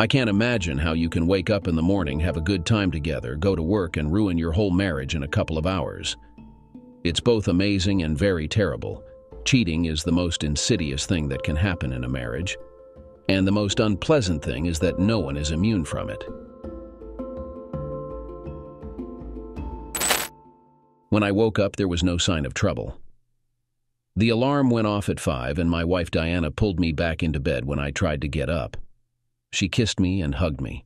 I can't imagine how you can wake up in the morning, have a good time together, go to work, and ruin your whole marriage in a couple of hours. It's both amazing and very terrible. Cheating is the most insidious thing that can happen in a marriage. And the most unpleasant thing is that no one is immune from it. When I woke up, there was no sign of trouble. The alarm went off at five, and my wife Diana pulled me back into bed when I tried to get up. She kissed me and hugged me.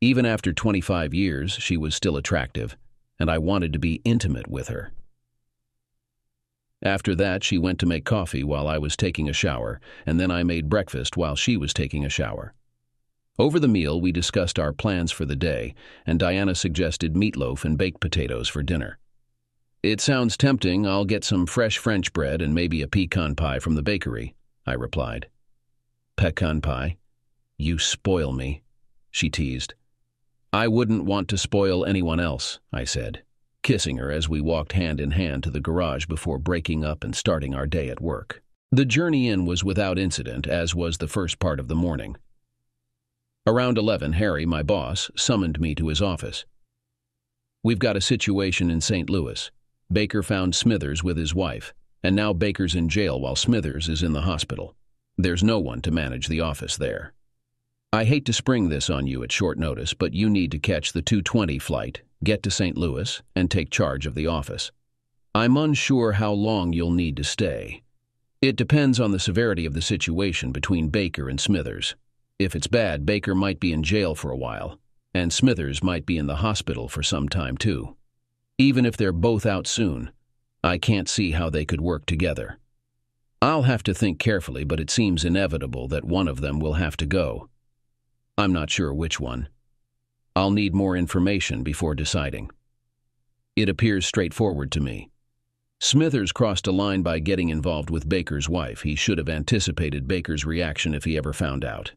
Even after 25 years, she was still attractive, and I wanted to be intimate with her. After that, she went to make coffee while I was taking a shower, and then I made breakfast while she was taking a shower. Over the meal, we discussed our plans for the day, and Diana suggested meatloaf and baked potatoes for dinner. It sounds tempting. I'll get some fresh French bread and maybe a pecan pie from the bakery, I replied. Pecan pie? You spoil me, she teased. I wouldn't want to spoil anyone else, I said, kissing her as we walked hand in hand to the garage before breaking up and starting our day at work. The journey in was without incident, as was the first part of the morning. Around 11, Harry, my boss, summoned me to his office. We've got a situation in St. Louis. Baker found Smithers with his wife, and now Baker's in jail while Smithers is in the hospital. There's no one to manage the office there. I hate to spring this on you at short notice, but you need to catch the 220 flight, get to St. Louis, and take charge of the office. I'm unsure how long you'll need to stay. It depends on the severity of the situation between Baker and Smithers. If it's bad, Baker might be in jail for a while, and Smithers might be in the hospital for some time too. Even if they're both out soon, I can't see how they could work together. I'll have to think carefully, but it seems inevitable that one of them will have to go. I'm not sure which one. I'll need more information before deciding. It appears straightforward to me. Smithers crossed a line by getting involved with Baker's wife. He should have anticipated Baker's reaction if he ever found out.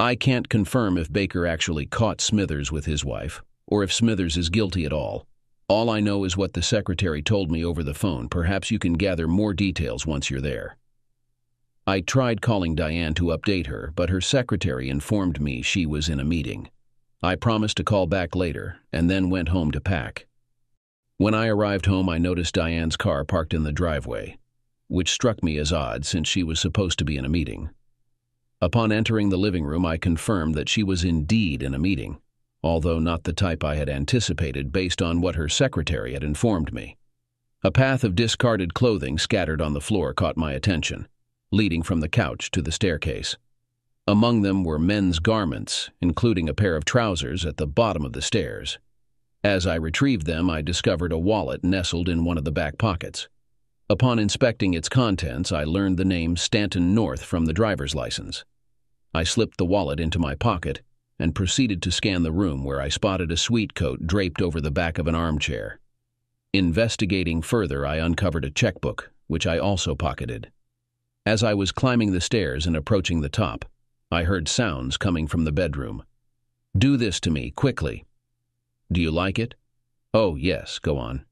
I can't confirm if Baker actually caught Smithers with his wife, or if Smithers is guilty at all. All I know is what the secretary told me over the phone. Perhaps you can gather more details once you're there. I tried calling Diane to update her, but her secretary informed me she was in a meeting. I promised to call back later, and then went home to pack. When I arrived home, I noticed Diane's car parked in the driveway, which struck me as odd since she was supposed to be in a meeting. Upon entering the living room, I confirmed that she was indeed in a meeting, although not the type I had anticipated based on what her secretary had informed me. A path of discarded clothing scattered on the floor caught my attention leading from the couch to the staircase. Among them were men's garments, including a pair of trousers at the bottom of the stairs. As I retrieved them, I discovered a wallet nestled in one of the back pockets. Upon inspecting its contents, I learned the name Stanton North from the driver's license. I slipped the wallet into my pocket and proceeded to scan the room where I spotted a sweet coat draped over the back of an armchair. Investigating further, I uncovered a checkbook, which I also pocketed. As I was climbing the stairs and approaching the top, I heard sounds coming from the bedroom. Do this to me, quickly. Do you like it? Oh, yes, go on.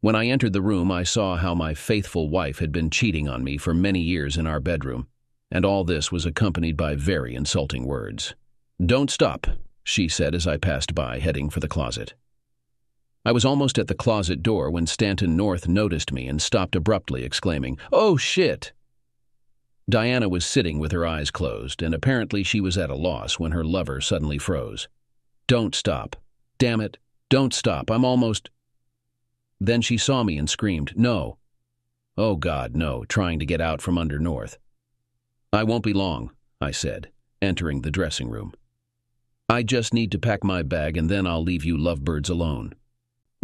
When I entered the room, I saw how my faithful wife had been cheating on me for many years in our bedroom, and all this was accompanied by very insulting words. Don't stop, she said as I passed by, heading for the closet. I was almost at the closet door when Stanton North noticed me and stopped abruptly, exclaiming, Oh, shit! Diana was sitting with her eyes closed, and apparently she was at a loss when her lover suddenly froze. Don't stop. Damn it. Don't stop. I'm almost. Then she saw me and screamed, No. Oh, God, no, trying to get out from under North. I won't be long, I said, entering the dressing room. I just need to pack my bag and then I'll leave you lovebirds alone.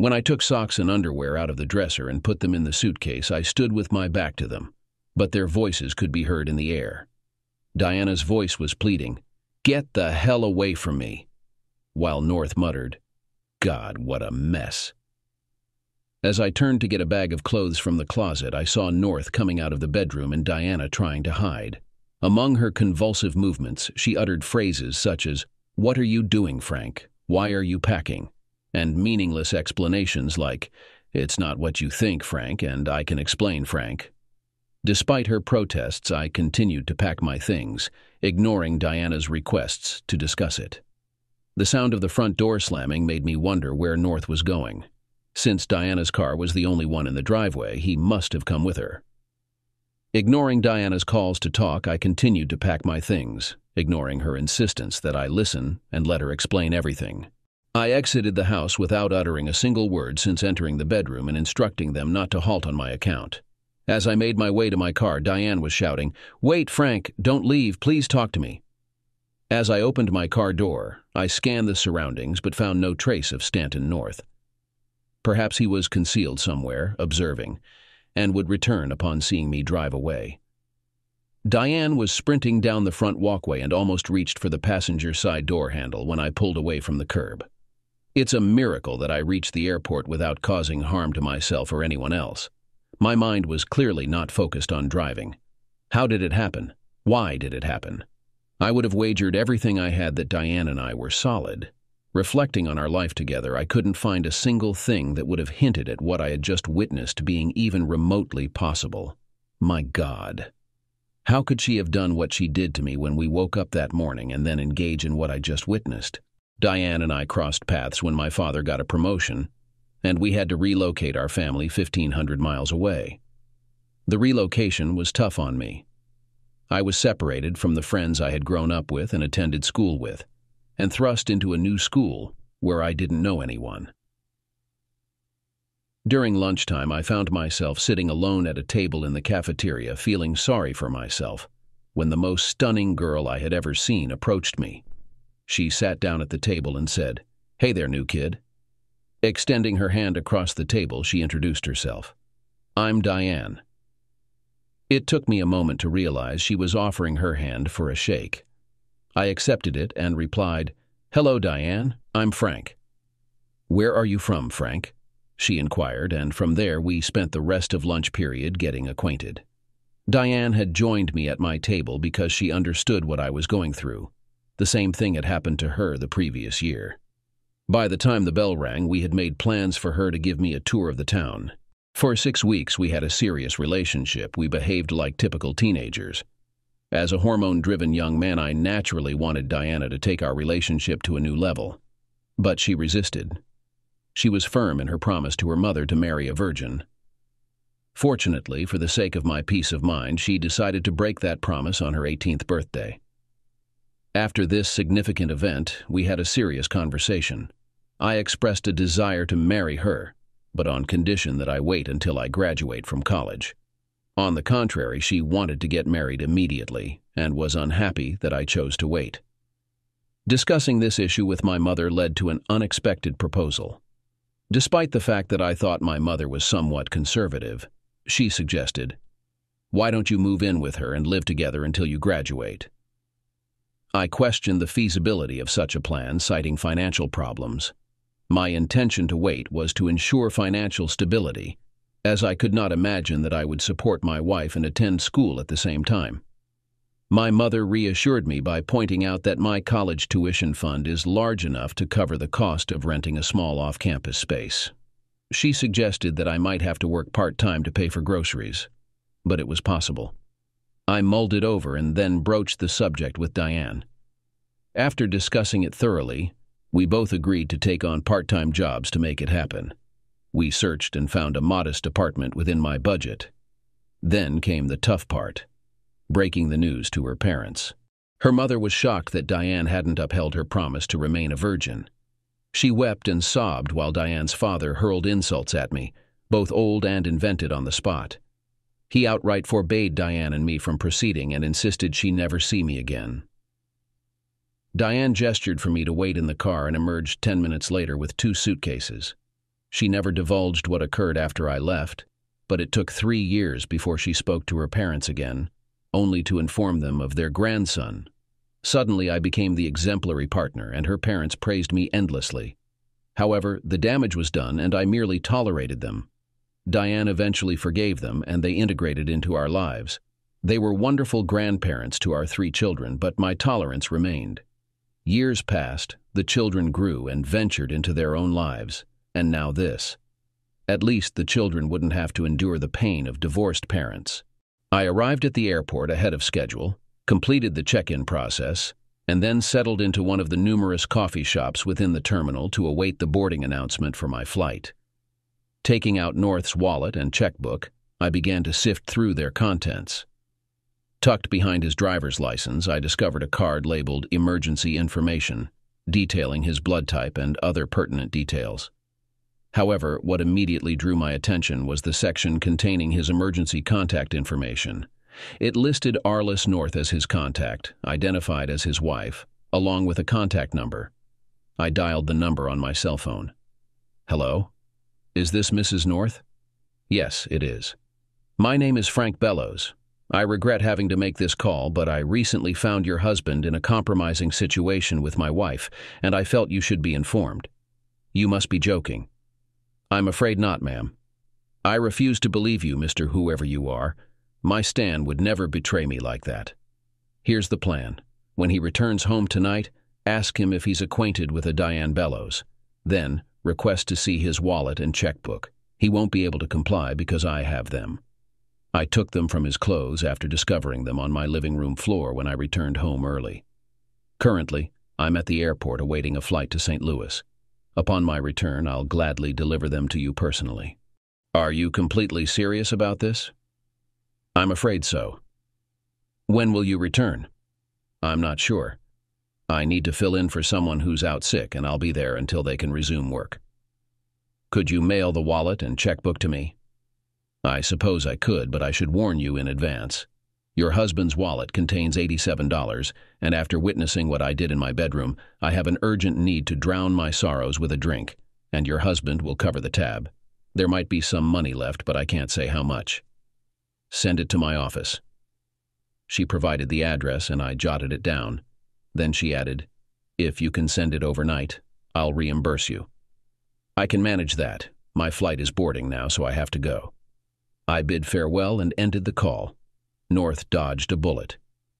When I took socks and underwear out of the dresser and put them in the suitcase, I stood with my back to them, but their voices could be heard in the air. Diana's voice was pleading, Get the hell away from me, while North muttered, God, what a mess. As I turned to get a bag of clothes from the closet, I saw North coming out of the bedroom and Diana trying to hide. Among her convulsive movements, she uttered phrases such as, What are you doing, Frank? Why are you packing? And meaningless explanations like, It's not what you think, Frank, and I can explain, Frank. Despite her protests, I continued to pack my things, ignoring Diana's requests to discuss it. The sound of the front door slamming made me wonder where North was going. Since Diana's car was the only one in the driveway, he must have come with her. Ignoring Diana's calls to talk, I continued to pack my things, ignoring her insistence that I listen and let her explain everything. I exited the house without uttering a single word since entering the bedroom and instructing them not to halt on my account. As I made my way to my car, Diane was shouting, Wait, Frank, don't leave, please talk to me. As I opened my car door, I scanned the surroundings but found no trace of Stanton North. Perhaps he was concealed somewhere, observing, and would return upon seeing me drive away. Diane was sprinting down the front walkway and almost reached for the passenger side door handle when I pulled away from the curb. It's a miracle that I reached the airport without causing harm to myself or anyone else. My mind was clearly not focused on driving. How did it happen? Why did it happen? I would have wagered everything I had that Diane and I were solid. Reflecting on our life together, I couldn't find a single thing that would have hinted at what I had just witnessed being even remotely possible. My God. How could she have done what she did to me when we woke up that morning and then engage in what I just witnessed? Diane and I crossed paths when my father got a promotion, and we had to relocate our family 1,500 miles away. The relocation was tough on me. I was separated from the friends I had grown up with and attended school with, and thrust into a new school where I didn't know anyone. During lunchtime, I found myself sitting alone at a table in the cafeteria, feeling sorry for myself, when the most stunning girl I had ever seen approached me. She sat down at the table and said, Hey there, new kid. Extending her hand across the table, she introduced herself. I'm Diane. It took me a moment to realize she was offering her hand for a shake. I accepted it and replied, Hello, Diane. I'm Frank. Where are you from, Frank? She inquired, and from there we spent the rest of lunch period getting acquainted. Diane had joined me at my table because she understood what I was going through. The same thing had happened to her the previous year. By the time the bell rang, we had made plans for her to give me a tour of the town. For six weeks, we had a serious relationship. We behaved like typical teenagers. As a hormone driven young man, I naturally wanted Diana to take our relationship to a new level. But she resisted. She was firm in her promise to her mother to marry a virgin. Fortunately, for the sake of my peace of mind, she decided to break that promise on her 18th birthday. After this significant event, we had a serious conversation. I expressed a desire to marry her, but on condition that I wait until I graduate from college. On the contrary, she wanted to get married immediately and was unhappy that I chose to wait. Discussing this issue with my mother led to an unexpected proposal. Despite the fact that I thought my mother was somewhat conservative, she suggested, Why don't you move in with her and live together until you graduate? I questioned the feasibility of such a plan, citing financial problems. My intention to wait was to ensure financial stability, as I could not imagine that I would support my wife and attend school at the same time. My mother reassured me by pointing out that my college tuition fund is large enough to cover the cost of renting a small off campus space. She suggested that I might have to work part time to pay for groceries, but it was possible. I mulled it over and then broached the subject with Diane. After discussing it thoroughly, we both agreed to take on part time jobs to make it happen. We searched and found a modest apartment within my budget. Then came the tough part breaking the news to her parents. Her mother was shocked that Diane hadn't upheld her promise to remain a virgin. She wept and sobbed while Diane's father hurled insults at me, both old and invented on the spot. He outright forbade Diane and me from proceeding and insisted she never see me again. Diane gestured for me to wait in the car and emerged ten minutes later with two suitcases. She never divulged what occurred after I left, but it took three years before she spoke to her parents again, only to inform them of their grandson. Suddenly, I became the exemplary partner, and her parents praised me endlessly. However, the damage was done, and I merely tolerated them. Diane eventually forgave them, and they integrated into our lives. They were wonderful grandparents to our three children, but my tolerance remained. Years passed, the children grew and ventured into their own lives, and now this. At least the children wouldn't have to endure the pain of divorced parents. I arrived at the airport ahead of schedule, completed the check-in process, and then settled into one of the numerous coffee shops within the terminal to await the boarding announcement for my flight. Taking out North's wallet and checkbook, I began to sift through their contents. Tucked behind his driver's license, I discovered a card labeled Emergency Information, detailing his blood type and other pertinent details. However, what immediately drew my attention was the section containing his emergency contact information. It listed Arliss North as his contact, identified as his wife, along with a contact number. I dialed the number on my cell phone. Hello? Is this Mrs. North? Yes, it is. My name is Frank Bellows. I regret having to make this call, but I recently found your husband in a compromising situation with my wife, and I felt you should be informed. You must be joking. I'm afraid not, ma'am. I refuse to believe you, Mr. Whoever you are. My Stan would never betray me like that. Here's the plan. When he returns home tonight, ask him if he's acquainted with a Diane Bellows. Then, request to see his wallet and checkbook. He won't be able to comply because I have them. I took them from his clothes after discovering them on my living room floor when I returned home early. Currently, I'm at the airport awaiting a flight to St. Louis. Upon my return, I'll gladly deliver them to you personally. Are you completely serious about this? I'm afraid so. When will you return? I'm not sure. I need to fill in for someone who's out sick, and I'll be there until they can resume work. Could you mail the wallet and checkbook to me? I suppose I could, but I should warn you in advance. Your husband's wallet contains $87, and after witnessing what I did in my bedroom, I have an urgent need to drown my sorrows with a drink, and your husband will cover the tab. There might be some money left, but I can't say how much. Send it to my office. She provided the address, and I jotted it down. Then she added, If you can send it overnight, I'll reimburse you. I can manage that. My flight is boarding now, so I have to go. I bid farewell and ended the call. North dodged a bullet.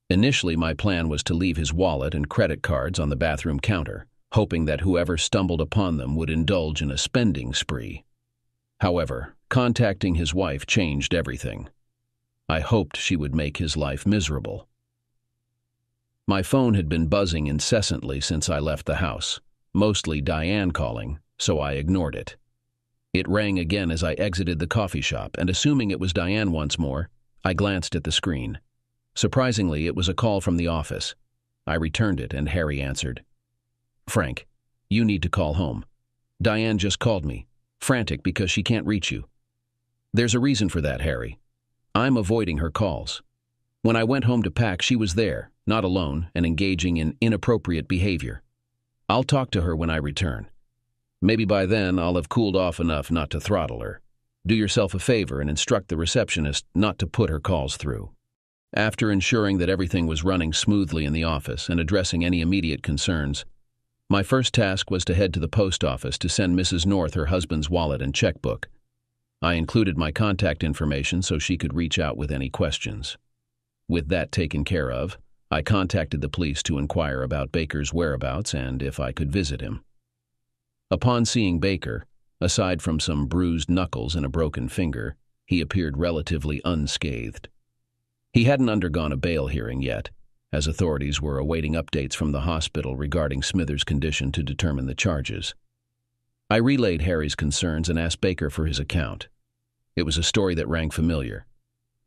Initially, my plan was to leave his wallet and credit cards on the bathroom counter, hoping that whoever stumbled upon them would indulge in a spending spree. However, contacting his wife changed everything. I hoped she would make his life miserable. My phone had been buzzing incessantly since I left the house, mostly Diane calling, so I ignored it. It rang again as I exited the coffee shop, and assuming it was Diane once more, I glanced at the screen. Surprisingly, it was a call from the office. I returned it, and Harry answered. Frank, you need to call home. Diane just called me, frantic because she can't reach you. There's a reason for that, Harry. I'm avoiding her calls. When I went home to pack, she was there, not alone, and engaging in inappropriate behavior. I'll talk to her when I return. Maybe by then I'll have cooled off enough not to throttle her. Do yourself a favor and instruct the receptionist not to put her calls through. After ensuring that everything was running smoothly in the office and addressing any immediate concerns, my first task was to head to the post office to send Mrs. North her husband's wallet and checkbook. I included my contact information so she could reach out with any questions. With that taken care of, I contacted the police to inquire about Baker's whereabouts and if I could visit him. Upon seeing Baker, Aside from some bruised knuckles and a broken finger, he appeared relatively unscathed. He hadn't undergone a bail hearing yet, as authorities were awaiting updates from the hospital regarding Smithers' condition to determine the charges. I relayed Harry's concerns and asked Baker for his account. It was a story that rang familiar.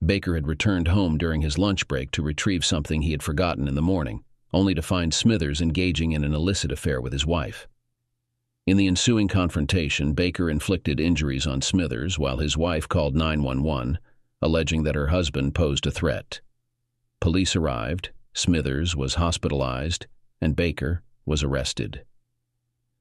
Baker had returned home during his lunch break to retrieve something he had forgotten in the morning, only to find Smithers engaging in an illicit affair with his wife. In the ensuing confrontation, Baker inflicted injuries on Smithers while his wife called 911, alleging that her husband posed a threat. Police arrived, Smithers was hospitalized, and Baker was arrested.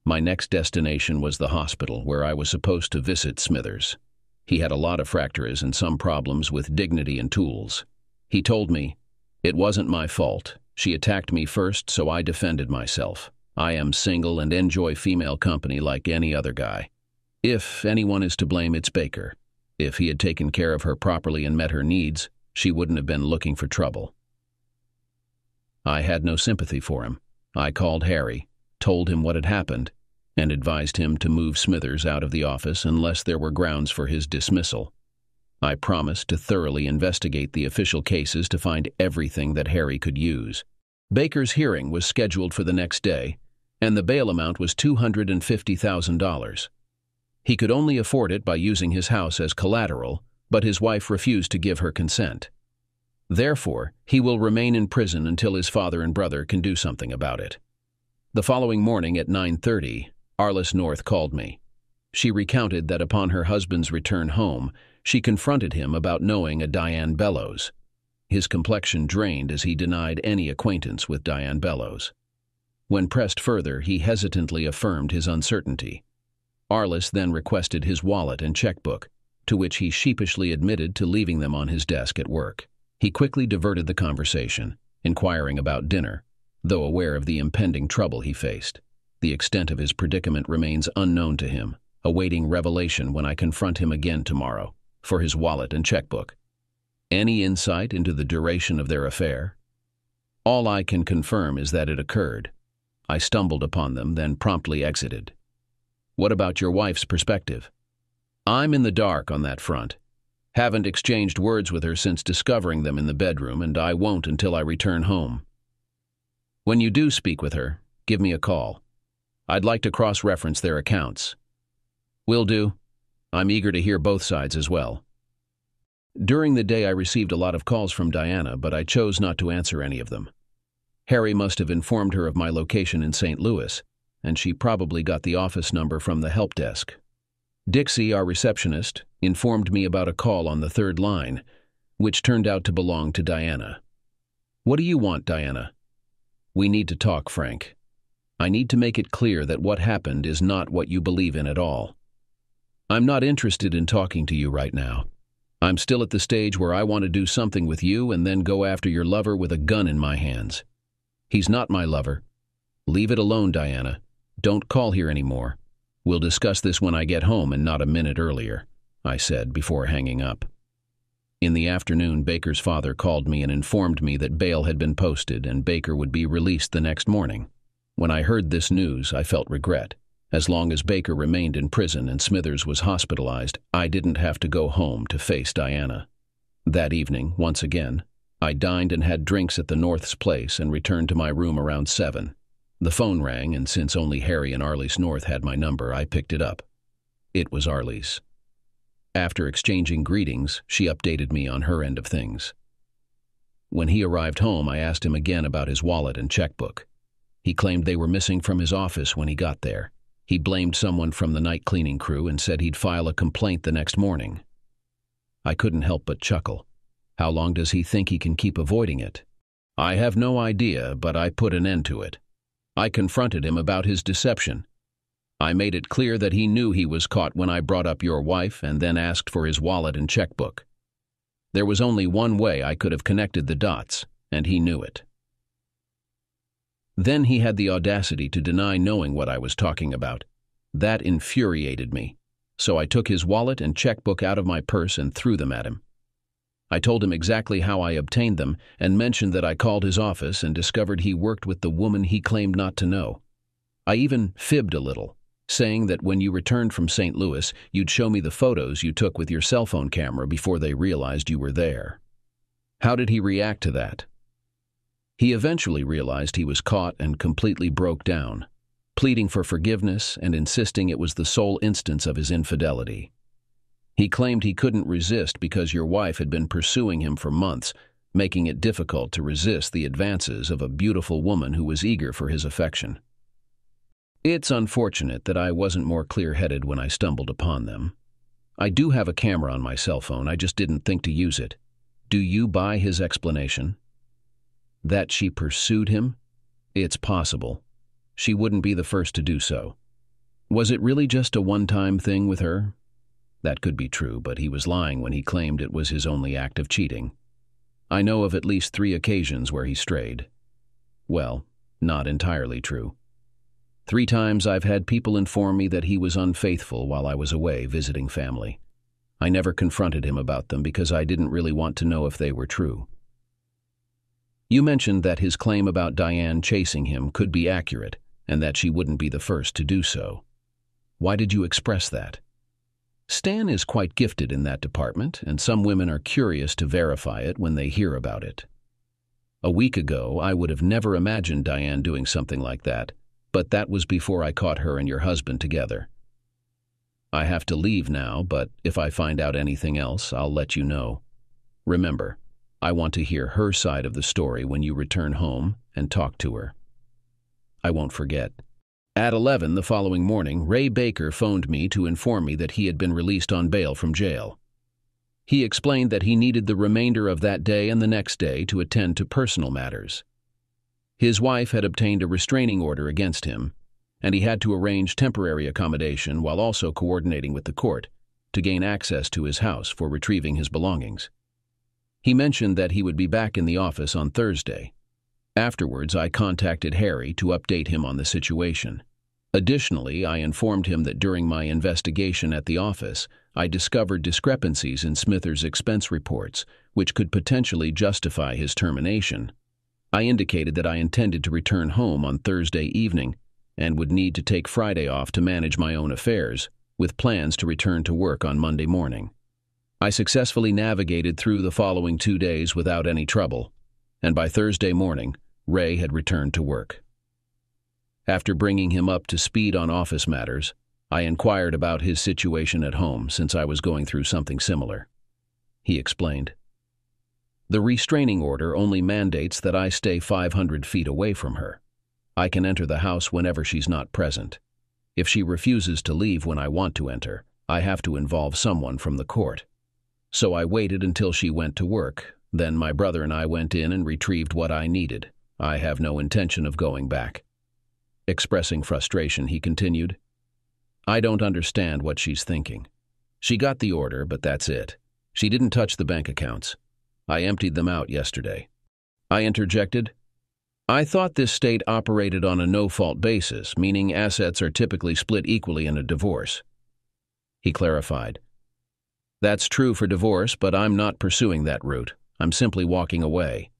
My next destination was the hospital, where I was supposed to visit Smithers. He had a lot of fractures and some problems with dignity and tools. He told me, It wasn't my fault. She attacked me first, so I defended myself. I am single and enjoy female company like any other guy. If anyone is to blame, it's Baker. If he had taken care of her properly and met her needs, she wouldn't have been looking for trouble. I had no sympathy for him. I called Harry, told him what had happened, and advised him to move Smithers out of the office unless there were grounds for his dismissal. I promised to thoroughly investigate the official cases to find everything that Harry could use. Baker's hearing was scheduled for the next day, and the bail amount was $250,000. He could only afford it by using his house as collateral, but his wife refused to give her consent. Therefore, he will remain in prison until his father and brother can do something about it. The following morning at 9:30, Arliss North called me. She recounted that upon her husband's return home, she confronted him about knowing a Diane Bellows. His complexion drained as he denied any acquaintance with Diane Bellows. When pressed further, he hesitantly affirmed his uncertainty. Arliss then requested his wallet and checkbook, to which he sheepishly admitted to leaving them on his desk at work. He quickly diverted the conversation, inquiring about dinner, though aware of the impending trouble he faced. The extent of his predicament remains unknown to him, awaiting revelation when I confront him again tomorrow for his wallet and checkbook. Any insight into the duration of their affair? All I can confirm is that it occurred. I stumbled upon them, then promptly exited. What about your wife's perspective? I'm in the dark on that front. Haven't exchanged words with her since discovering them in the bedroom, and I won't until I return home. When you do speak with her, give me a call. I'd like to cross reference their accounts. Will do. I'm eager to hear both sides as well. During the day, I received a lot of calls from Diana, but I chose not to answer any of them. Harry must have informed her of my location in St. Louis, and she probably got the office number from the help desk. Dixie, our receptionist, informed me about a call on the third line, which turned out to belong to Diana. What do you want, Diana? We need to talk, Frank. I need to make it clear that what happened is not what you believe in at all. I'm not interested in talking to you right now. I'm still at the stage where I want to do something with you and then go after your lover with a gun in my hands. He's not my lover. Leave it alone, Diana. Don't call here anymore. We'll discuss this when I get home and not a minute earlier, I said before hanging up. In the afternoon, Baker's father called me and informed me that bail had been posted and Baker would be released the next morning. When I heard this news, I felt regret. As long as Baker remained in prison and Smithers was hospitalized, I didn't have to go home to face Diana. That evening, once again, I dined and had drinks at the North's place and returned to my room around seven. The phone rang, and since only Harry and Arliss North had my number, I picked it up. It was Arliss. After exchanging greetings, she updated me on her end of things. When he arrived home, I asked him again about his wallet and checkbook. He claimed they were missing from his office when he got there. He blamed someone from the night cleaning crew and said he'd file a complaint the next morning. I couldn't help but chuckle. How long does he think he can keep avoiding it? I have no idea, but I put an end to it. I confronted him about his deception. I made it clear that he knew he was caught when I brought up your wife and then asked for his wallet and checkbook. There was only one way I could have connected the dots, and he knew it. Then he had the audacity to deny knowing what I was talking about. That infuriated me, so I took his wallet and checkbook out of my purse and threw them at him. I told him exactly how I obtained them and mentioned that I called his office and discovered he worked with the woman he claimed not to know. I even fibbed a little, saying that when you returned from St. Louis, you'd show me the photos you took with your cell phone camera before they realized you were there. How did he react to that? He eventually realized he was caught and completely broke down, pleading for forgiveness and insisting it was the sole instance of his infidelity. He claimed he couldn't resist because your wife had been pursuing him for months, making it difficult to resist the advances of a beautiful woman who was eager for his affection. It's unfortunate that I wasn't more clear headed when I stumbled upon them. I do have a camera on my cell phone, I just didn't think to use it. Do you buy his explanation? That she pursued him? It's possible. She wouldn't be the first to do so. Was it really just a one time thing with her? That could be true, but he was lying when he claimed it was his only act of cheating. I know of at least three occasions where he strayed. Well, not entirely true. Three times I've had people inform me that he was unfaithful while I was away visiting family. I never confronted him about them because I didn't really want to know if they were true. You mentioned that his claim about Diane chasing him could be accurate and that she wouldn't be the first to do so. Why did you express that? Stan is quite gifted in that department, and some women are curious to verify it when they hear about it. A week ago, I would have never imagined Diane doing something like that, but that was before I caught her and your husband together. I have to leave now, but if I find out anything else, I'll let you know. Remember, I want to hear her side of the story when you return home and talk to her. I won't forget. At 11 the following morning, Ray Baker phoned me to inform me that he had been released on bail from jail. He explained that he needed the remainder of that day and the next day to attend to personal matters. His wife had obtained a restraining order against him, and he had to arrange temporary accommodation while also coordinating with the court to gain access to his house for retrieving his belongings. He mentioned that he would be back in the office on Thursday. Afterwards, I contacted Harry to update him on the situation. Additionally, I informed him that during my investigation at the office, I discovered discrepancies in Smither's expense reports, which could potentially justify his termination. I indicated that I intended to return home on Thursday evening and would need to take Friday off to manage my own affairs, with plans to return to work on Monday morning. I successfully navigated through the following two days without any trouble, and by Thursday morning, Ray had returned to work. After bringing him up to speed on office matters, I inquired about his situation at home since I was going through something similar. He explained. The restraining order only mandates that I stay 500 feet away from her. I can enter the house whenever she's not present. If she refuses to leave when I want to enter, I have to involve someone from the court. So I waited until she went to work. Then my brother and I went in and retrieved what I needed. I have no intention of going back. Expressing frustration, he continued, I don't understand what she's thinking. She got the order, but that's it. She didn't touch the bank accounts. I emptied them out yesterday. I interjected, I thought this state operated on a no-fault basis, meaning assets are typically split equally in a divorce. He clarified, That's true for divorce, but I'm not pursuing that route. I'm simply walking away.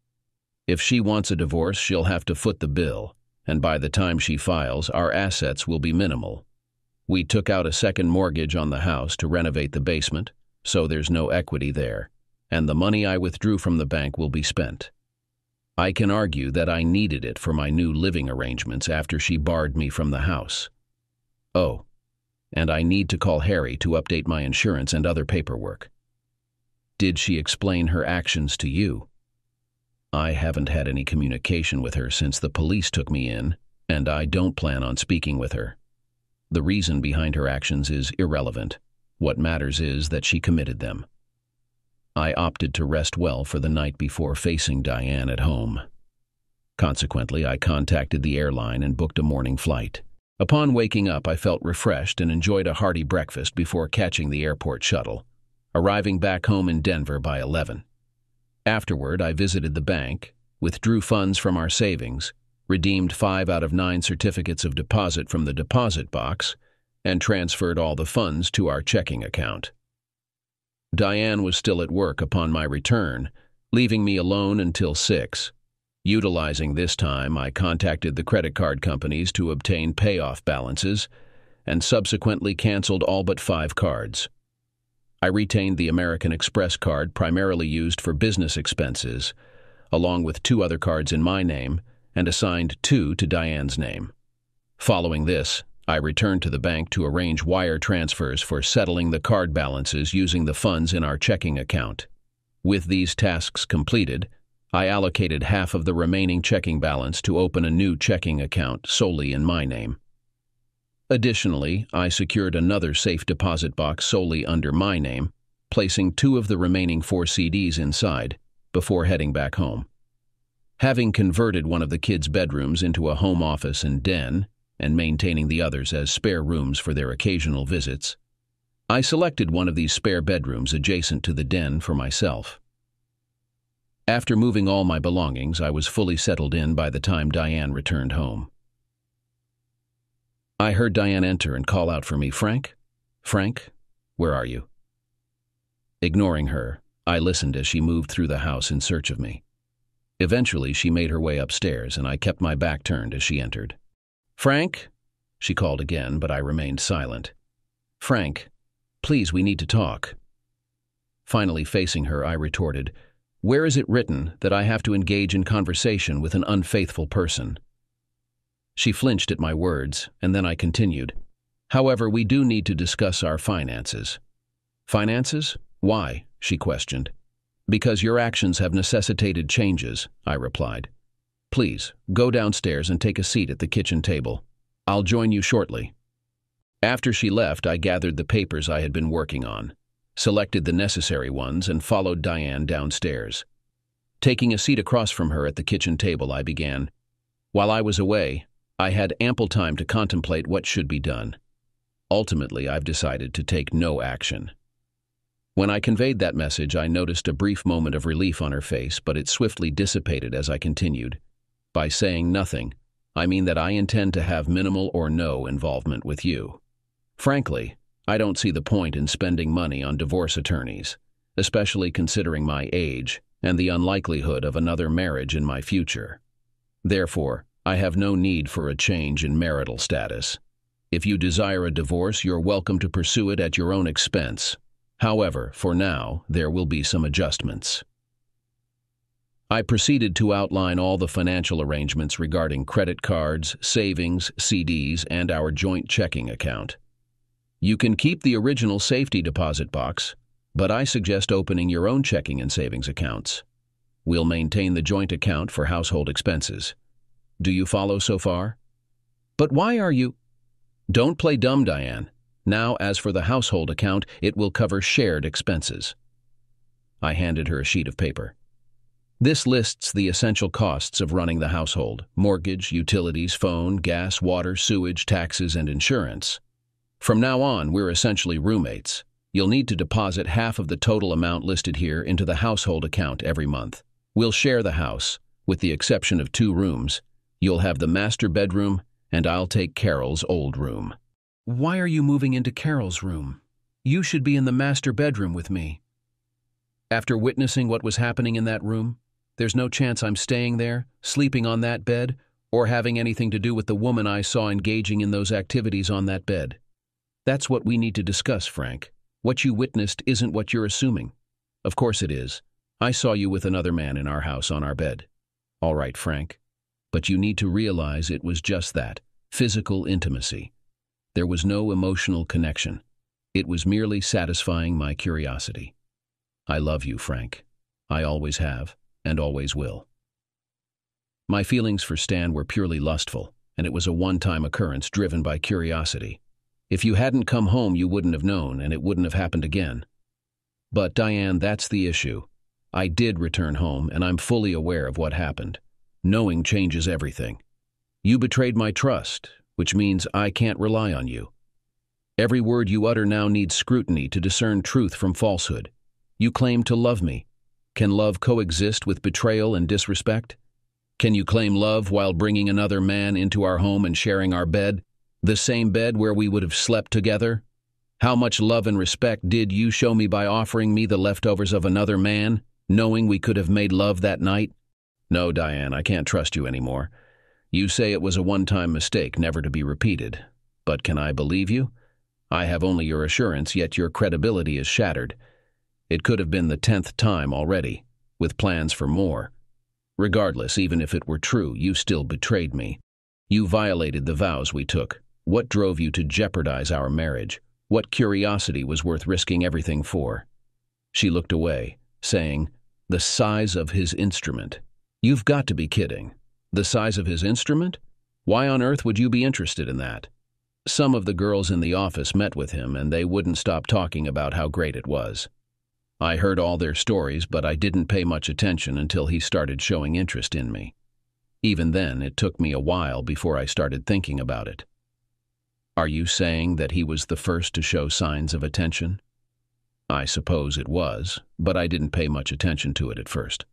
If she wants a divorce, she'll have to foot the bill, and by the time she files, our assets will be minimal. We took out a second mortgage on the house to renovate the basement, so there's no equity there, and the money I withdrew from the bank will be spent. I can argue that I needed it for my new living arrangements after she barred me from the house. Oh, and I need to call Harry to update my insurance and other paperwork. Did she explain her actions to you? I haven't had any communication with her since the police took me in, and I don't plan on speaking with her. The reason behind her actions is irrelevant. What matters is that she committed them. I opted to rest well for the night before facing Diane at home. Consequently, I contacted the airline and booked a morning flight. Upon waking up, I felt refreshed and enjoyed a hearty breakfast before catching the airport shuttle, arriving back home in Denver by 11. Afterward, I visited the bank, withdrew funds from our savings, redeemed five out of nine certificates of deposit from the deposit box, and transferred all the funds to our checking account. Diane was still at work upon my return, leaving me alone until 6. Utilizing this time, I contacted the credit card companies to obtain payoff balances and subsequently canceled all but five cards. I retained the American Express card primarily used for business expenses, along with two other cards in my name, and assigned two to Diane's name. Following this, I returned to the bank to arrange wire transfers for settling the card balances using the funds in our checking account. With these tasks completed, I allocated half of the remaining checking balance to open a new checking account solely in my name. Additionally, I secured another safe deposit box solely under my name, placing two of the remaining four CDs inside before heading back home. Having converted one of the kids' bedrooms into a home office and den, and maintaining the others as spare rooms for their occasional visits, I selected one of these spare bedrooms adjacent to the den for myself. After moving all my belongings, I was fully settled in by the time Diane returned home. I heard Diane enter and call out for me, Frank? Frank, where are you? Ignoring her, I listened as she moved through the house in search of me. Eventually, she made her way upstairs, and I kept my back turned as she entered. Frank? She called again, but I remained silent. Frank, please, we need to talk. Finally, facing her, I retorted, Where is it written that I have to engage in conversation with an unfaithful person? She flinched at my words, and then I continued, However, we do need to discuss our finances. Finances? Why? she questioned. Because your actions have necessitated changes, I replied. Please, go downstairs and take a seat at the kitchen table. I'll join you shortly. After she left, I gathered the papers I had been working on, selected the necessary ones, and followed Diane downstairs. Taking a seat across from her at the kitchen table, I began. While I was away, I had ample time to contemplate what should be done. Ultimately, I've decided to take no action. When I conveyed that message, I noticed a brief moment of relief on her face, but it swiftly dissipated as I continued. By saying nothing, I mean that I intend to have minimal or no involvement with you. Frankly, I don't see the point in spending money on divorce attorneys, especially considering my age and the unlikelihood of another marriage in my future. Therefore, I have no need for a change in marital status. If you desire a divorce, you're welcome to pursue it at your own expense. However, for now, there will be some adjustments. I proceeded to outline all the financial arrangements regarding credit cards, savings, CDs, and our joint checking account. You can keep the original safety deposit box, but I suggest opening your own checking and savings accounts. We'll maintain the joint account for household expenses. Do you follow so far? But why are you... Don't play dumb, Diane. Now, as for the household account, it will cover shared expenses. I handed her a sheet of paper. This lists the essential costs of running the household mortgage, utilities, phone, gas, water, sewage, taxes, and insurance. From now on, we're essentially roommates. You'll need to deposit half of the total amount listed here into the household account every month. We'll share the house, with the exception of two rooms. You'll have the master bedroom, and I'll take Carol's old room. Why are you moving into Carol's room? You should be in the master bedroom with me. After witnessing what was happening in that room, there's no chance I'm staying there, sleeping on that bed, or having anything to do with the woman I saw engaging in those activities on that bed. That's what we need to discuss, Frank. What you witnessed isn't what you're assuming. Of course it is. I saw you with another man in our house on our bed. All right, Frank. But you need to realize it was just that physical intimacy. There was no emotional connection. It was merely satisfying my curiosity. I love you, Frank. I always have, and always will. My feelings for Stan were purely lustful, and it was a one-time occurrence driven by curiosity. If you hadn't come home, you wouldn't have known, and it wouldn't have happened again. But, Diane, that's the issue. I did return home, and I'm fully aware of what happened. Knowing changes everything. You betrayed my trust, which means I can't rely on you. Every word you utter now needs scrutiny to discern truth from falsehood. You claim to love me. Can love coexist with betrayal and disrespect? Can you claim love while bringing another man into our home and sharing our bed, the same bed where we would have slept together? How much love and respect did you show me by offering me the leftovers of another man, knowing we could have made love that night? No, Diane, I can't trust you anymore. You say it was a one-time mistake, never to be repeated. But can I believe you? I have only your assurance, yet your credibility is shattered. It could have been the tenth time already, with plans for more. Regardless, even if it were true, you still betrayed me. You violated the vows we took. What drove you to jeopardize our marriage? What curiosity was worth risking everything for? She looked away, saying, The size of his instrument. You've got to be kidding. The size of his instrument? Why on earth would you be interested in that? Some of the girls in the office met with him, and they wouldn't stop talking about how great it was. I heard all their stories, but I didn't pay much attention until he started showing interest in me. Even then, it took me a while before I started thinking about it. Are you saying that he was the first to show signs of attention? I suppose it was, but I didn't pay much attention to it at first.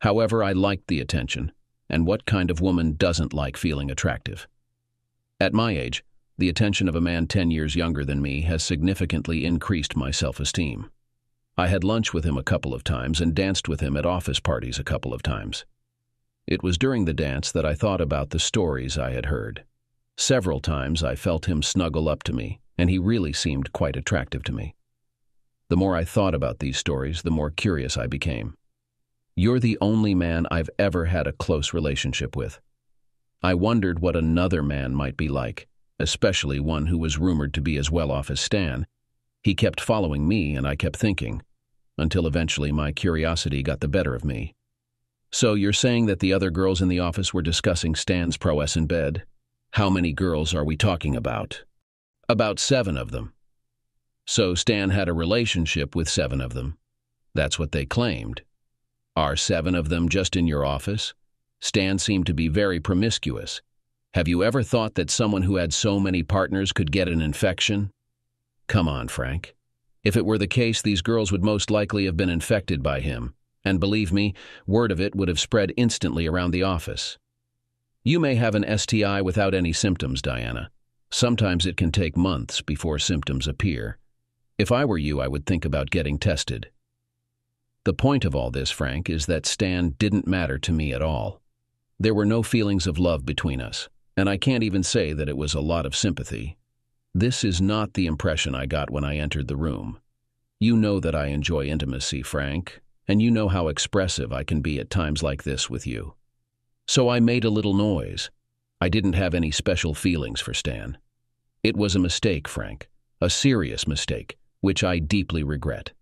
However, I liked the attention, and what kind of woman doesn't like feeling attractive? At my age, the attention of a man 10 years younger than me has significantly increased my self-esteem. I had lunch with him a couple of times and danced with him at office parties a couple of times. It was during the dance that I thought about the stories I had heard. Several times I felt him snuggle up to me, and he really seemed quite attractive to me. The more I thought about these stories, the more curious I became. You're the only man I've ever had a close relationship with. I wondered what another man might be like, especially one who was rumored to be as well off as Stan. He kept following me, and I kept thinking, until eventually my curiosity got the better of me. So you're saying that the other girls in the office were discussing Stan's prowess in bed? How many girls are we talking about? About seven of them. So Stan had a relationship with seven of them. That's what they claimed. Are seven of them just in your office? Stan seemed to be very promiscuous. Have you ever thought that someone who had so many partners could get an infection? Come on, Frank. If it were the case, these girls would most likely have been infected by him. And believe me, word of it would have spread instantly around the office. You may have an STI without any symptoms, Diana. Sometimes it can take months before symptoms appear. If I were you, I would think about getting tested. The point of all this, Frank, is that Stan didn't matter to me at all. There were no feelings of love between us, and I can't even say that it was a lot of sympathy. This is not the impression I got when I entered the room. You know that I enjoy intimacy, Frank, and you know how expressive I can be at times like this with you. So I made a little noise. I didn't have any special feelings for Stan. It was a mistake, Frank, a serious mistake, which I deeply regret.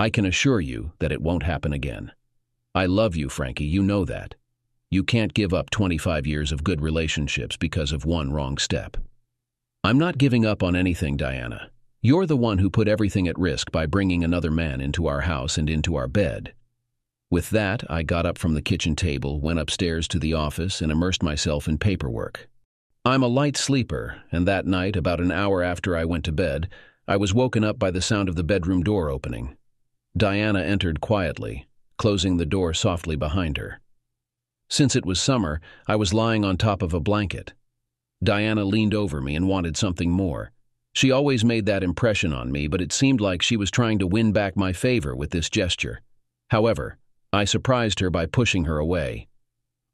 I can assure you that it won't happen again. I love you, Frankie, you know that. You can't give up 25 years of good relationships because of one wrong step. I'm not giving up on anything, Diana. You're the one who put everything at risk by bringing another man into our house and into our bed. With that, I got up from the kitchen table, went upstairs to the office, and immersed myself in paperwork. I'm a light sleeper, and that night, about an hour after I went to bed, I was woken up by the sound of the bedroom door opening. Diana entered quietly, closing the door softly behind her. Since it was summer, I was lying on top of a blanket. Diana leaned over me and wanted something more. She always made that impression on me, but it seemed like she was trying to win back my favor with this gesture. However, I surprised her by pushing her away.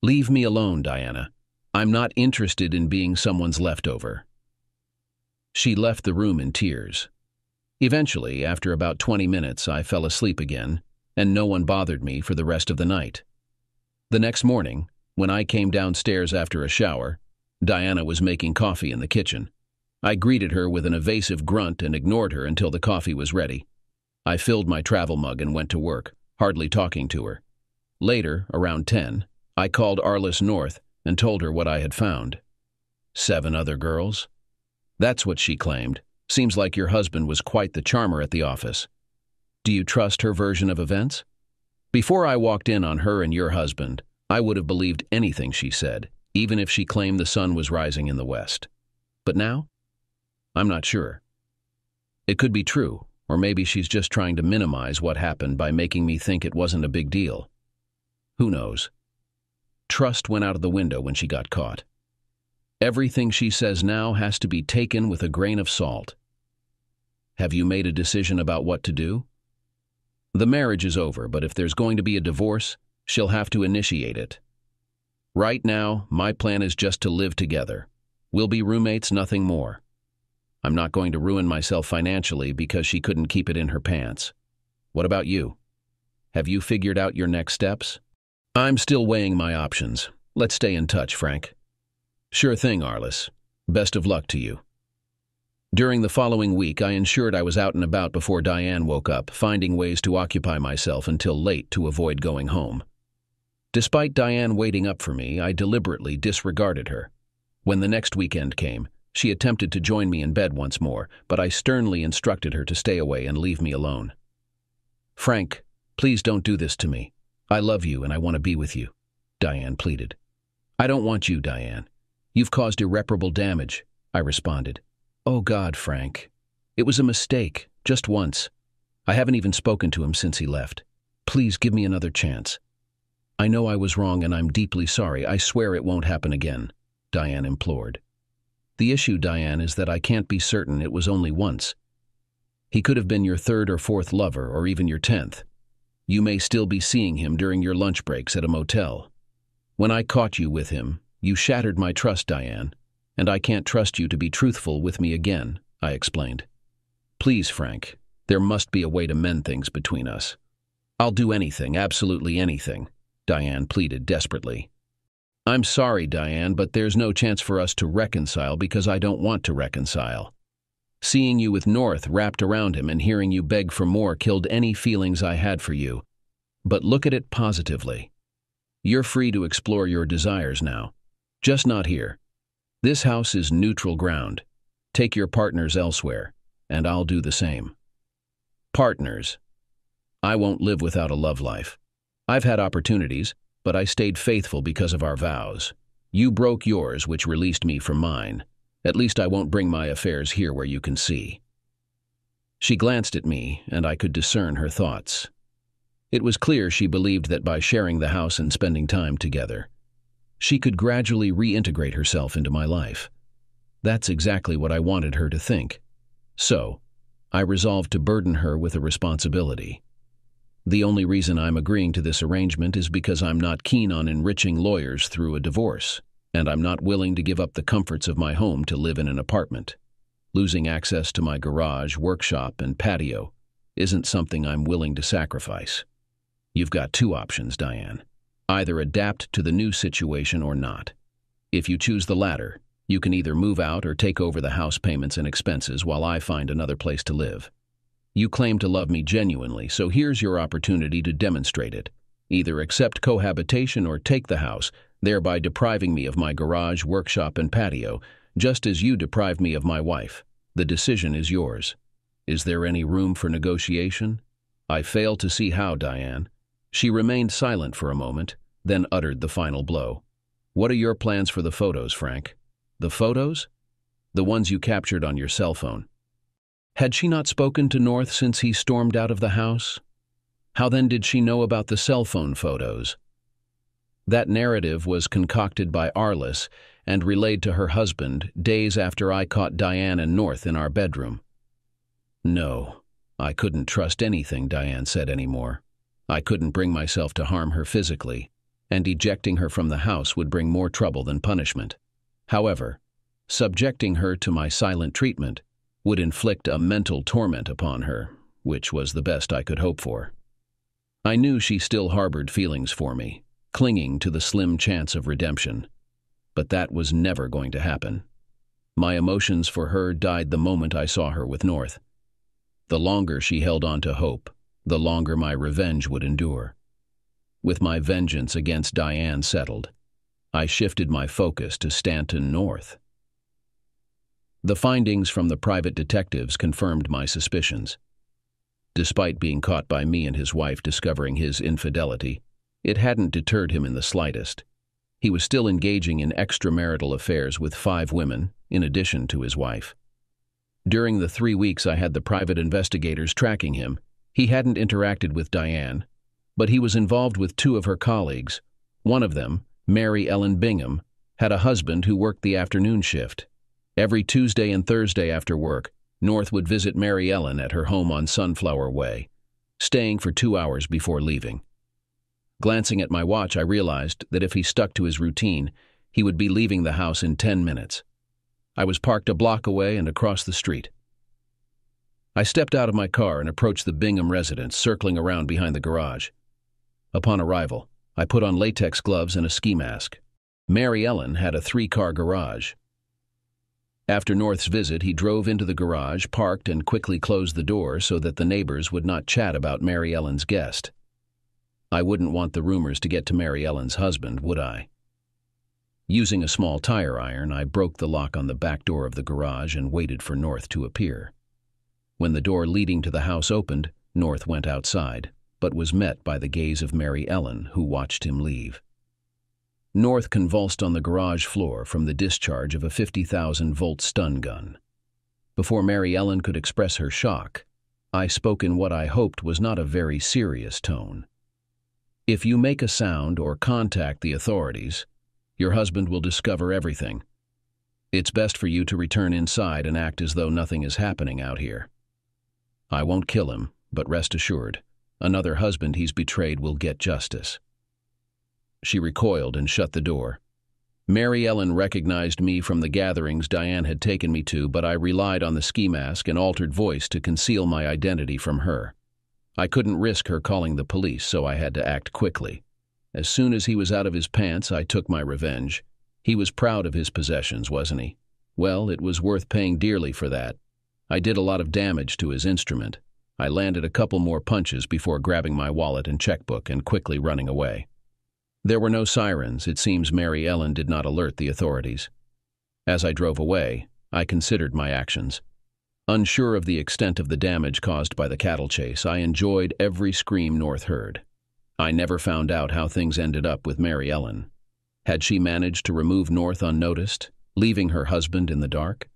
Leave me alone, Diana. I'm not interested in being someone's leftover. She left the room in tears. Eventually, after about 20 minutes, I fell asleep again, and no one bothered me for the rest of the night. The next morning, when I came downstairs after a shower, Diana was making coffee in the kitchen. I greeted her with an evasive grunt and ignored her until the coffee was ready. I filled my travel mug and went to work, hardly talking to her. Later, around 10, I called Arliss North and told her what I had found. Seven other girls? That's what she claimed. Seems like your husband was quite the charmer at the office. Do you trust her version of events? Before I walked in on her and your husband, I would have believed anything she said even if she claimed the sun was rising in the west. But now? I'm not sure. It could be true, or maybe she's just trying to minimize what happened by making me think it wasn't a big deal. Who knows? Trust went out of the window when she got caught. Everything she says now has to be taken with a grain of salt. Have you made a decision about what to do? The marriage is over, but if there's going to be a divorce, she'll have to initiate it. Right now, my plan is just to live together. We'll be roommates, nothing more. I'm not going to ruin myself financially because she couldn't keep it in her pants. What about you? Have you figured out your next steps? I'm still weighing my options. Let's stay in touch, Frank. Sure thing, Arliss. Best of luck to you. During the following week, I ensured I was out and about before Diane woke up, finding ways to occupy myself until late to avoid going home. Despite Diane waiting up for me, I deliberately disregarded her. When the next weekend came, she attempted to join me in bed once more, but I sternly instructed her to stay away and leave me alone. Frank, please don't do this to me. I love you and I want to be with you, Diane pleaded. I don't want you, Diane. You've caused irreparable damage, I responded. Oh God, Frank. It was a mistake, just once. I haven't even spoken to him since he left. Please give me another chance. I know I was wrong and I'm deeply sorry. I swear it won't happen again, Diane implored. The issue, Diane, is that I can't be certain it was only once. He could have been your third or fourth lover, or even your tenth. You may still be seeing him during your lunch breaks at a motel. When I caught you with him, you shattered my trust, Diane, and I can't trust you to be truthful with me again, I explained. Please, Frank, There must be a way to mend things between us. I'll do anything, absolutely anything, Diane pleaded desperately. I'm sorry, Diane, but there's no chance for us to reconcile because I don't want to reconcile. Seeing you with North wrapped around him and hearing you beg for more killed any feelings I had for you. But look at it positively. You're free to explore your desires now. Just not here. This house is neutral ground. Take your partners elsewhere, and I'll do the same. Partners. I won't live without a love life. I've had opportunities, but I stayed faithful because of our vows. You broke yours, which released me from mine. At least I won't bring my affairs here where you can see. She glanced at me, and I could discern her thoughts. It was clear she believed that by sharing the house and spending time together, she could gradually reintegrate herself into my life. That's exactly what I wanted her to think. So, I resolved to burden her with a responsibility. The only reason I'm agreeing to this arrangement is because I'm not keen on enriching lawyers through a divorce, and I'm not willing to give up the comforts of my home to live in an apartment. Losing access to my garage, workshop, and patio isn't something I'm willing to sacrifice. You've got two options, Diane. Either adapt to the new situation or not. If you choose the latter, you can either move out or take over the house payments and expenses while I find another place to live. You claim to love me genuinely, so here's your opportunity to demonstrate it. Either accept cohabitation or take the house, thereby depriving me of my garage, workshop, and patio, just as you deprived me of my wife. The decision is yours. Is there any room for negotiation? I fail to see how, Diane. She remained silent for a moment, then uttered the final blow. What are your plans for the photos, Frank? The photos? The ones you captured on your cell phone. Had she not spoken to North since he stormed out of the house? How then did she know about the cell phone photos? That narrative was concocted by Arliss and relayed to her husband days after I caught Diane and North in our bedroom. No, I couldn't trust anything Diane said anymore. I couldn't bring myself to harm her physically, and ejecting her from the house would bring more trouble than punishment. However, subjecting her to my silent treatment would inflict a mental torment upon her, which was the best I could hope for. I knew she still harbored feelings for me, clinging to the slim chance of redemption. But that was never going to happen. My emotions for her died the moment I saw her with North. The longer she held on to hope, the longer my revenge would endure. With my vengeance against Diane settled, I shifted my focus to Stanton North. The findings from the private detectives confirmed my suspicions. Despite being caught by me and his wife discovering his infidelity, it hadn't deterred him in the slightest. He was still engaging in extramarital affairs with five women, in addition to his wife. During the three weeks I had the private investigators tracking him, he hadn't interacted with Diane, but he was involved with two of her colleagues. One of them, Mary Ellen Bingham, had a husband who worked the afternoon shift. Every Tuesday and Thursday after work, North would visit Mary Ellen at her home on Sunflower Way, staying for two hours before leaving. Glancing at my watch, I realized that if he stuck to his routine, he would be leaving the house in ten minutes. I was parked a block away and across the street. I stepped out of my car and approached the Bingham residence, circling around behind the garage. Upon arrival, I put on latex gloves and a ski mask. Mary Ellen had a three-car garage, after North's visit, he drove into the garage, parked, and quickly closed the door so that the neighbors would not chat about Mary Ellen's guest. I wouldn't want the rumors to get to Mary Ellen's husband, would I? Using a small tire iron, I broke the lock on the back door of the garage and waited for North to appear. When the door leading to the house opened, North went outside, but was met by the gaze of Mary Ellen, who watched him leave. North convulsed on the garage floor from the discharge of a 50,000 volt stun gun. Before Mary Ellen could express her shock, I spoke in what I hoped was not a very serious tone. If you make a sound or contact the authorities, your husband will discover everything. It's best for you to return inside and act as though nothing is happening out here. I won't kill him, but rest assured, another husband he's betrayed will get justice. She recoiled and shut the door. Mary Ellen recognized me from the gatherings Diane had taken me to, but I relied on the ski mask and altered voice to conceal my identity from her. I couldn't risk her calling the police, so I had to act quickly. As soon as he was out of his pants, I took my revenge. He was proud of his possessions, wasn't he? Well, it was worth paying dearly for that. I did a lot of damage to his instrument. I landed a couple more punches before grabbing my wallet and checkbook and quickly running away. There were no sirens. It seems Mary Ellen did not alert the authorities. As I drove away, I considered my actions. Unsure of the extent of the damage caused by the cattle chase, I enjoyed every scream North heard. I never found out how things ended up with Mary Ellen. Had she managed to remove North unnoticed, leaving her husband in the dark?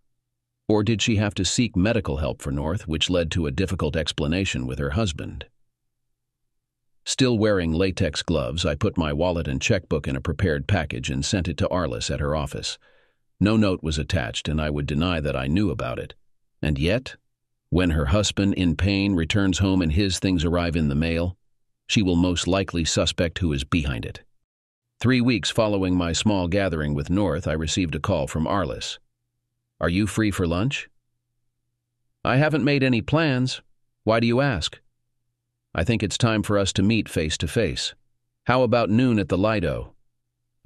Or did she have to seek medical help for North, which led to a difficult explanation with her husband? Still wearing latex gloves, I put my wallet and checkbook in a prepared package and sent it to Arliss at her office. No note was attached, and I would deny that I knew about it. And yet, when her husband, in pain, returns home and his things arrive in the mail, she will most likely suspect who is behind it. Three weeks following my small gathering with North, I received a call from Arliss. Are you free for lunch? I haven't made any plans. Why do you ask? I think it's time for us to meet face to face. How about noon at the Lido?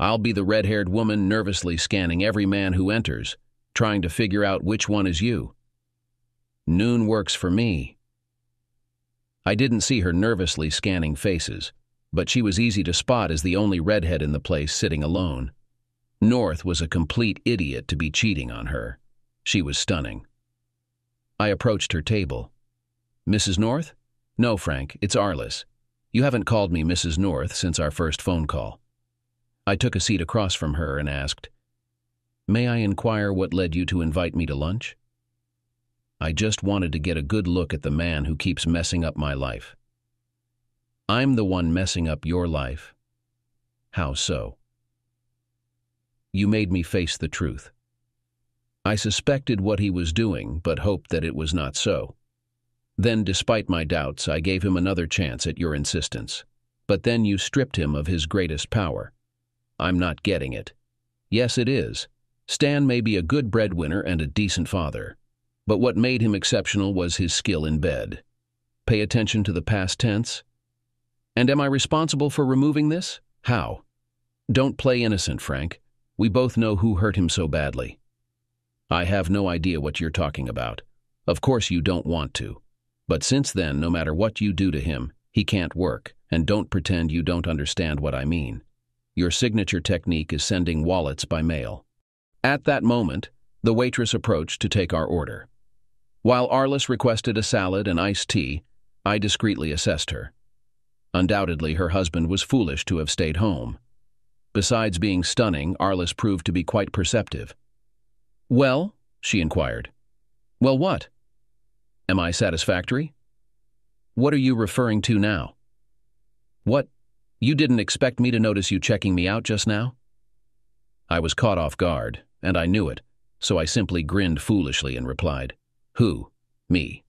I'll be the red haired woman nervously scanning every man who enters, trying to figure out which one is you. Noon works for me. I didn't see her nervously scanning faces, but she was easy to spot as the only redhead in the place sitting alone. North was a complete idiot to be cheating on her. She was stunning. I approached her table. Mrs. North? No, Frank, it's Arliss. You haven't called me Mrs. North since our first phone call. I took a seat across from her and asked, May I inquire what led you to invite me to lunch? I just wanted to get a good look at the man who keeps messing up my life. I'm the one messing up your life. How so? You made me face the truth. I suspected what he was doing, but hoped that it was not so. Then, despite my doubts, I gave him another chance at your insistence. But then you stripped him of his greatest power. I'm not getting it. Yes, it is. Stan may be a good breadwinner and a decent father. But what made him exceptional was his skill in bed. Pay attention to the past tense. And am I responsible for removing this? How? Don't play innocent, Frank. We both know who hurt him so badly. I have no idea what you're talking about. Of course you don't want to. But since then, no matter what you do to him, he can't work, and don't pretend you don't understand what I mean. Your signature technique is sending wallets by mail. At that moment, the waitress approached to take our order. While Arliss requested a salad and iced tea, I discreetly assessed her. Undoubtedly, her husband was foolish to have stayed home. Besides being stunning, Arliss proved to be quite perceptive. Well, she inquired. Well, what? Am I satisfactory? What are you referring to now? What? You didn't expect me to notice you checking me out just now? I was caught off guard, and I knew it, so I simply grinned foolishly and replied, Who? Me.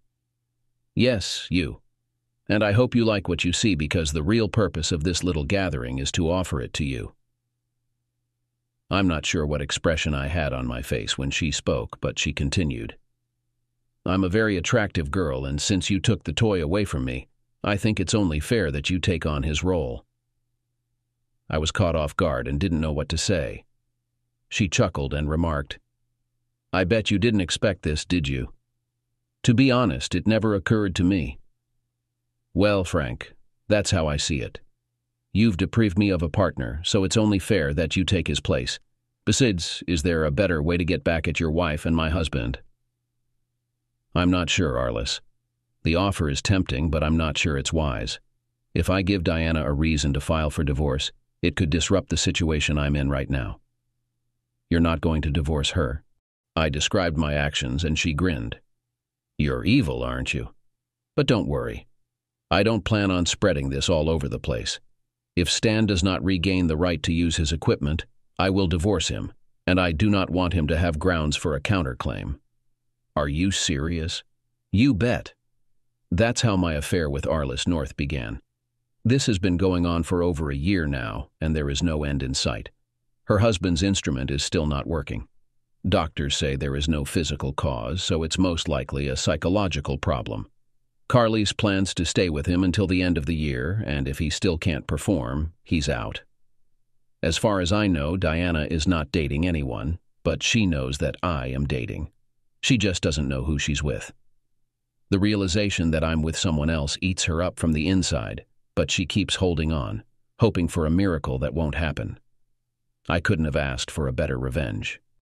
Yes, you. And I hope you like what you see because the real purpose of this little gathering is to offer it to you. I'm not sure what expression I had on my face when she spoke, but she continued. I'm a very attractive girl, and since you took the toy away from me, I think it's only fair that you take on his role. I was caught off guard and didn't know what to say. She chuckled and remarked, I bet you didn't expect this, did you? To be honest, it never occurred to me. Well, Frank, that's how I see it. You've deprived me of a partner, so it's only fair that you take his place. Besides, is there a better way to get back at your wife and my husband? I'm not sure, Arliss. The offer is tempting, but I'm not sure it's wise. If I give Diana a reason to file for divorce, it could disrupt the situation I'm in right now. You're not going to divorce her. I described my actions, and she grinned. You're evil, aren't you? But don't worry. I don't plan on spreading this all over the place. If Stan does not regain the right to use his equipment, I will divorce him, and I do not want him to have grounds for a counterclaim. Are you serious? You bet. That's how my affair with Arliss North began. This has been going on for over a year now, and there is no end in sight. Her husband's instrument is still not working. Doctors say there is no physical cause, so it's most likely a psychological problem. Arliss plans to stay with him until the end of the year, and if he still can't perform, he's out. As far as I know, Diana is not dating anyone, but she knows that I am dating. She just doesn't know who she's with. The realization that I'm with someone else eats her up from the inside, but she keeps holding on, hoping for a miracle that won't happen. I couldn't have asked for a better revenge.